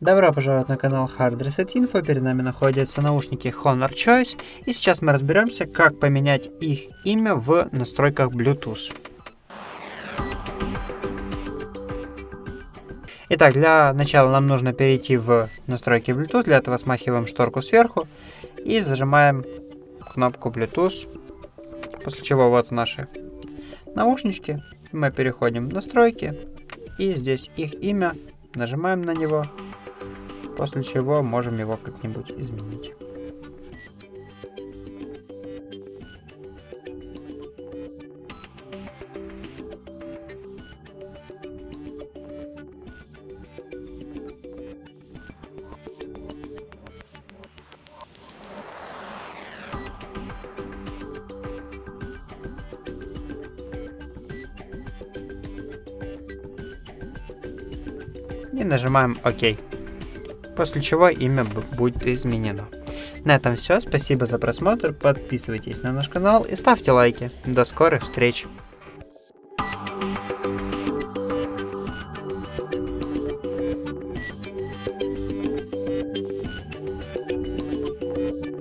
Добро пожаловать на канал Hard Reset Info. Перед нами находятся наушники Honor Choice. И сейчас мы разберемся, как поменять их имя в настройках Bluetooth. Итак, для начала нам нужно перейти в настройки Bluetooth. Для этого смахиваем шторку сверху и зажимаем кнопку Bluetooth. После чего вот наши наушнички. Мы переходим в настройки. И здесь их имя. Нажимаем на него после чего можем его как-нибудь изменить. И нажимаем ОК после чего имя будет изменено. На этом все, спасибо за просмотр, подписывайтесь на наш канал и ставьте лайки. До скорых встреч! thank you